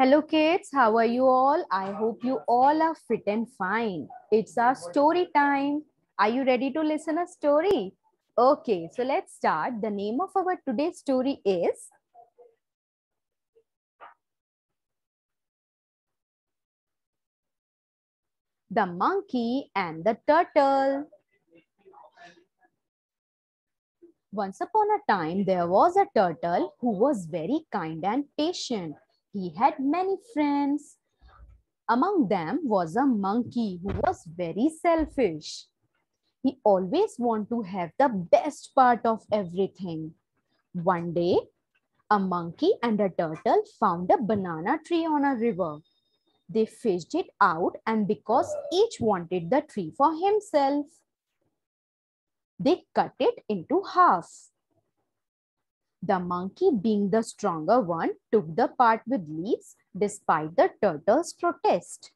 Hello kids, how are you all? I hope you all are fit and fine. It's our story time. Are you ready to listen a story? Okay, so let's start. The name of our today's story is The Monkey and the Turtle. Once upon a time, there was a turtle who was very kind and patient. He had many friends. Among them was a monkey who was very selfish. He always wanted to have the best part of everything. One day, a monkey and a turtle found a banana tree on a river. They fished it out and because each wanted the tree for himself, they cut it into half. The monkey, being the stronger one, took the part with leaves despite the turtle's protest.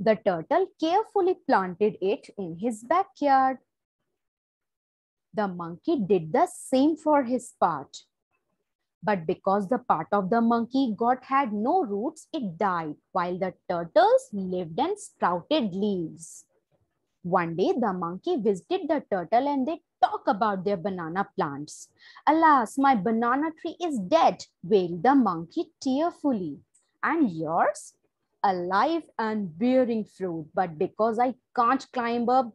The turtle carefully planted it in his backyard. The monkey did the same for his part. But because the part of the monkey got had no roots, it died, while the turtles lived and sprouted leaves. One day, the monkey visited the turtle and they talk about their banana plants. Alas, my banana tree is dead, wailed the monkey tearfully. And yours? Alive and bearing fruit, but because I can't climb up,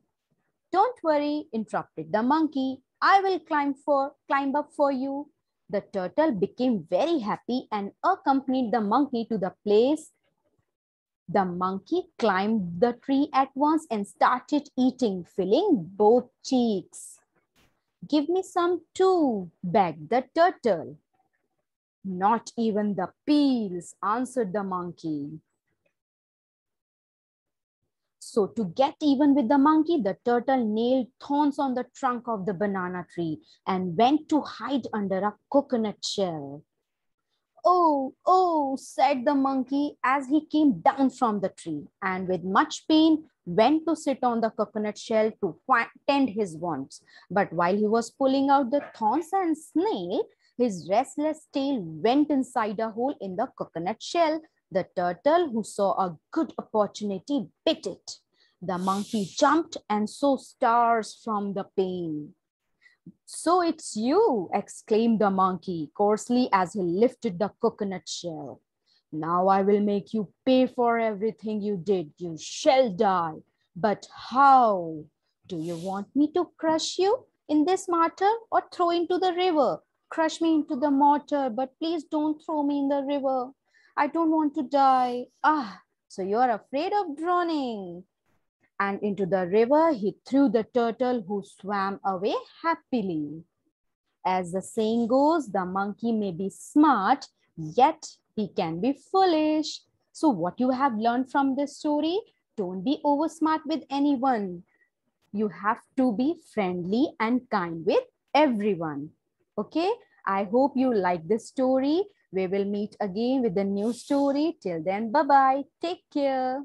don't worry, interrupted the monkey. I will climb for climb up for you. The turtle became very happy and accompanied the monkey to the place the monkey climbed the tree at once and started eating, filling both cheeks. Give me some too, begged the turtle. Not even the peels, answered the monkey. So to get even with the monkey, the turtle nailed thorns on the trunk of the banana tree and went to hide under a coconut shell. Oh, oh, said the monkey as he came down from the tree and with much pain went to sit on the coconut shell to tend his wants. But while he was pulling out the thorns and snail, his restless tail went inside a hole in the coconut shell. The turtle, who saw a good opportunity, bit it. The monkey jumped and saw stars from the pain. So it's you, exclaimed the monkey coarsely as he lifted the coconut shell. Now I will make you pay for everything you did. You shall die. But how? Do you want me to crush you in this mortar or throw into the river? Crush me into the mortar, but please don't throw me in the river. I don't want to die. Ah, so you're afraid of drowning and into the river he threw the turtle who swam away happily. As the saying goes, the monkey may be smart, yet he can be foolish. So what you have learned from this story, don't be over smart with anyone. You have to be friendly and kind with everyone. Okay, I hope you like this story. We will meet again with a new story. Till then, bye-bye. Take care.